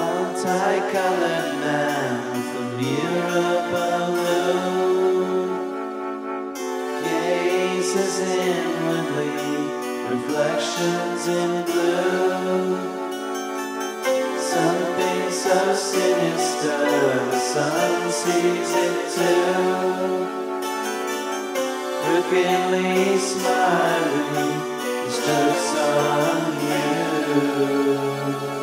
multicolored man with a mirror balloon gazes inwardly, reflections in blue. Something so sinister, the sun sees it too. Crookedly smiling, his jokes on you.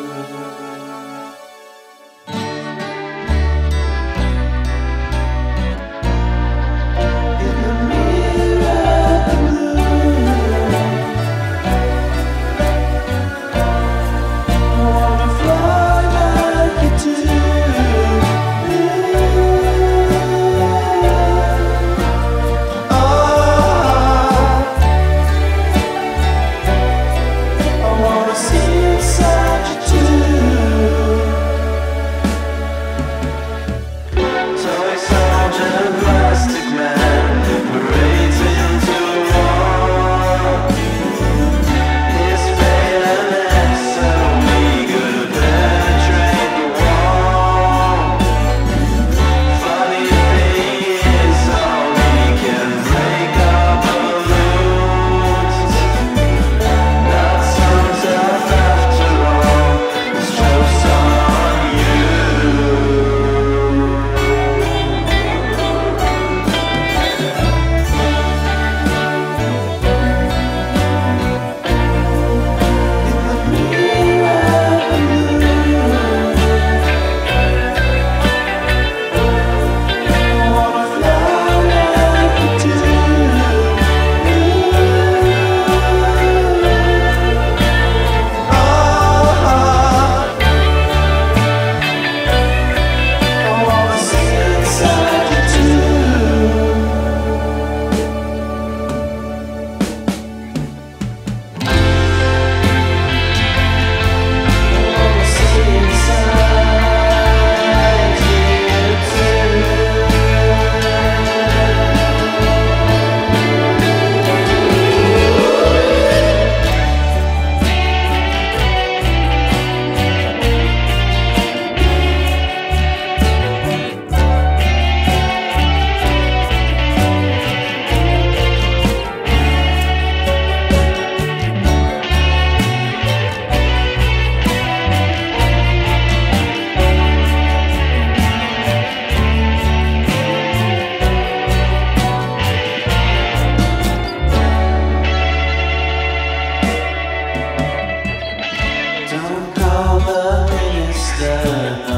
Yeah.